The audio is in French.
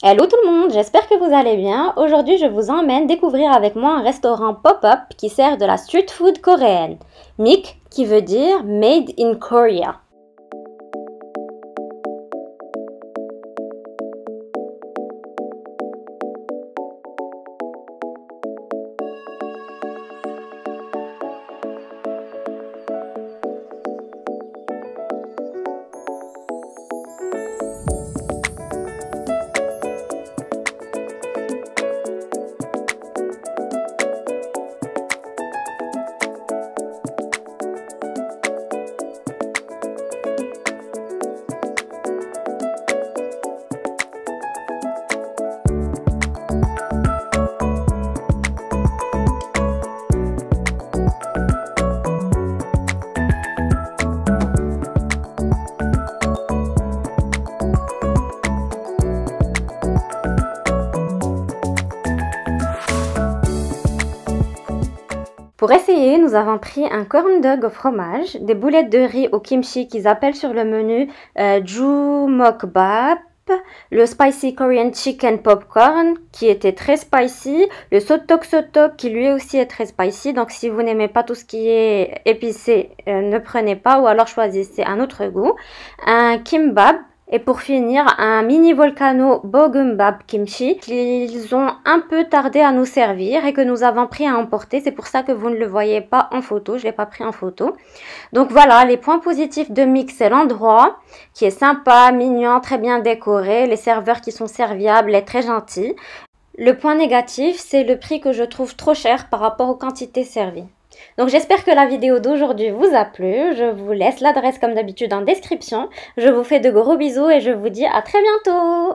Hello tout le monde, j'espère que vous allez bien. Aujourd'hui, je vous emmène découvrir avec moi un restaurant pop-up qui sert de la street food coréenne. Mik, qui veut dire Made in Korea. Pour essayer, nous avons pris un corn dog au fromage, des boulettes de riz au kimchi qu'ils appellent sur le menu euh, Jumokbap, le spicy Korean chicken popcorn qui était très spicy, le sotok sotok qui lui aussi est très spicy. Donc si vous n'aimez pas tout ce qui est épicé, euh, ne prenez pas ou alors choisissez un autre goût. Un kimbap et pour finir, un mini volcano Bogumbab Kimchi qu'ils ont un peu tardé à nous servir et que nous avons pris à emporter. C'est pour ça que vous ne le voyez pas en photo. Je l'ai pas pris en photo. Donc voilà, les points positifs de Mix, c'est l'endroit qui est sympa, mignon, très bien décoré. Les serveurs qui sont serviables et très gentils. Le point négatif, c'est le prix que je trouve trop cher par rapport aux quantités servies. Donc j'espère que la vidéo d'aujourd'hui vous a plu. Je vous laisse l'adresse comme d'habitude en description. Je vous fais de gros bisous et je vous dis à très bientôt